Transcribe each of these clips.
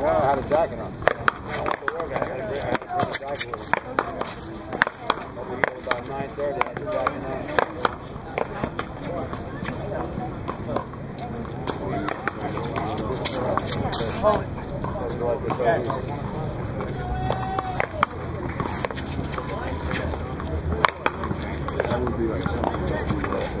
Well, I had a jacket on. I went to work, I had a great- I had a great jacket with me. Over here about 9:30, I had the jacket on. That would be like something that we would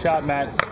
Shot, Matt.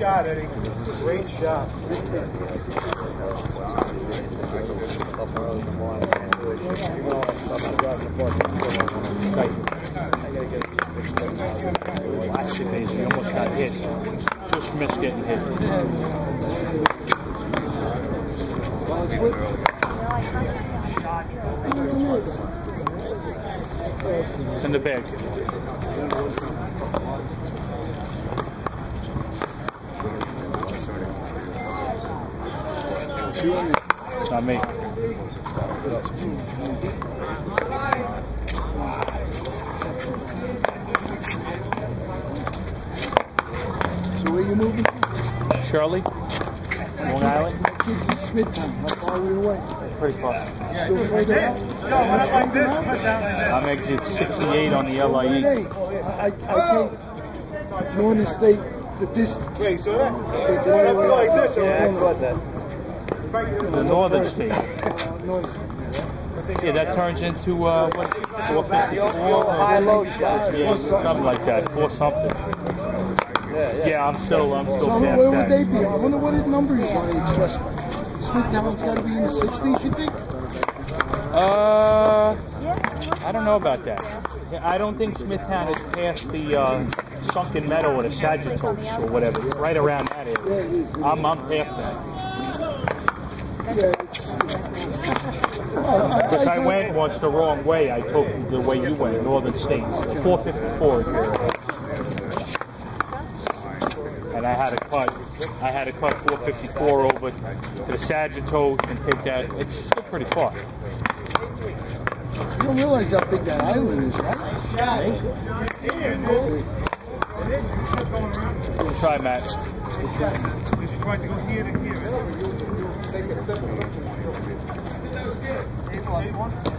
it fixed up now. Last days, he almost got hit. Just missed getting hit. In the bag. It's not me. So where you moving to? Shirley? Long Island? My kids in Smithtown. How far are we away? Pretty far. Still further out? I'm exit 68 on the Hey, LIE. I, I, I take Northern State the distance. Wait, so that, that's like this, Yeah, I caught that. The northern state. Yeah, that turns into, uh, what, 454? High low shot. Yeah, something like that, four something. Yeah, yeah. Yeah, I'm still, I'm still So I mean, where would they be? I wonder what the number is on the expressway. Smithtown's got to be in the 60s, you think? Uh, I don't know about that. I don't think Smithtown is past the, uh, Sunken Meadow or the Sagittarius or whatever, It's right around that area. it is. it I'm, is. I'm past that. Yeah, it's. Because I went once the wrong way, I took the way you went, northern states. 454 is here. And I had to cut I had to cut 454 over to the Sagtikos and take that. It's still pretty far. You don't realize how big that island is, right? We'll try, Matt. That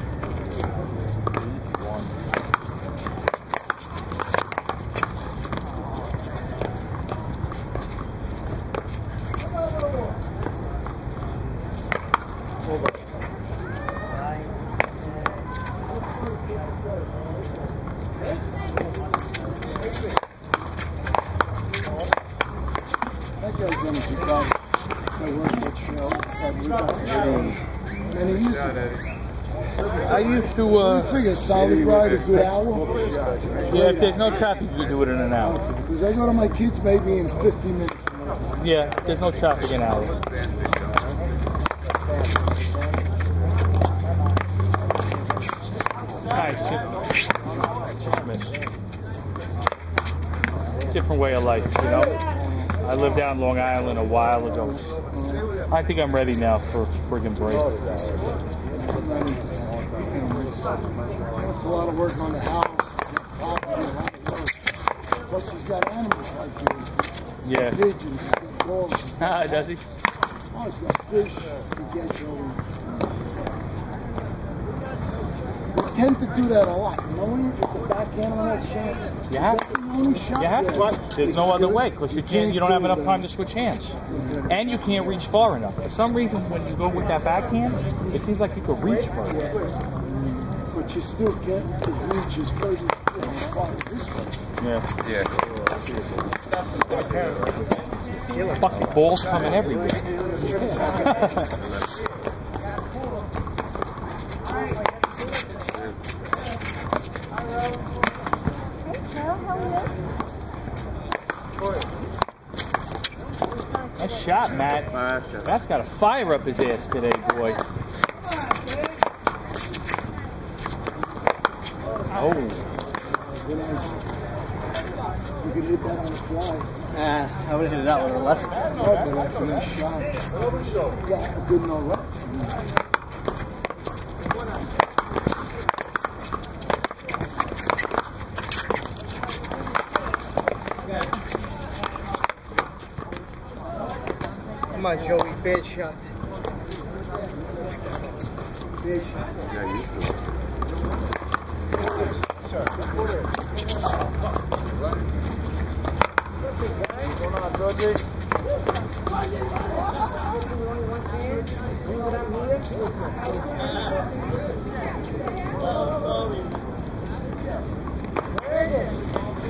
guy's done a good job. I worked at Shell. Had we got Many years ago. I used to, You uh, figure solid ride, a good hour. yeah, if there's no traffic, you do it in an hour. Because I go to my kids maybe in 50 minutes. Yeah, there's no traffic in an hour. Nice. Just. Different way of life, you know. I lived down Long Island a while ago. I think I'm ready now for a friggin' break. It's a lot of work on the house. property, a lot of work. Plus, he's got animals like you. Yeah. Pigeons, he's got dogs. He's got Ah, does he? Oh, he's got fish. He gets you. They tend to do that a lot. You know, when you with the backhand on that shot. You have That's the shot You have there. to. There's no other way because you can't. You don't have enough time to switch hands, mm-hmm. and you can't reach far enough. For some reason, when you go with that backhand, it seems like you could reach further. But you still can't reach as far as, you know, as far as this way. Yeah. Fucking balls coming everywhere. Nice shot, Matt. Matt's got a fire up his ass today, boy. Oh. Good eyes. You can hit that on the fly. Ah, I would have hit it out with a left. Oh, but that's a nice shot. Yeah, good no left. On, Joey, bad shot. Big shot.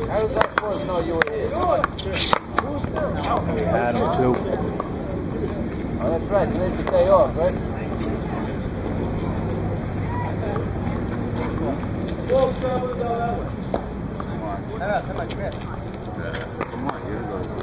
How was that supposed to know you were here? Had him too right. Today's to stay off, right? That way. Come on. Come on, come on, come on. Come on, here we go.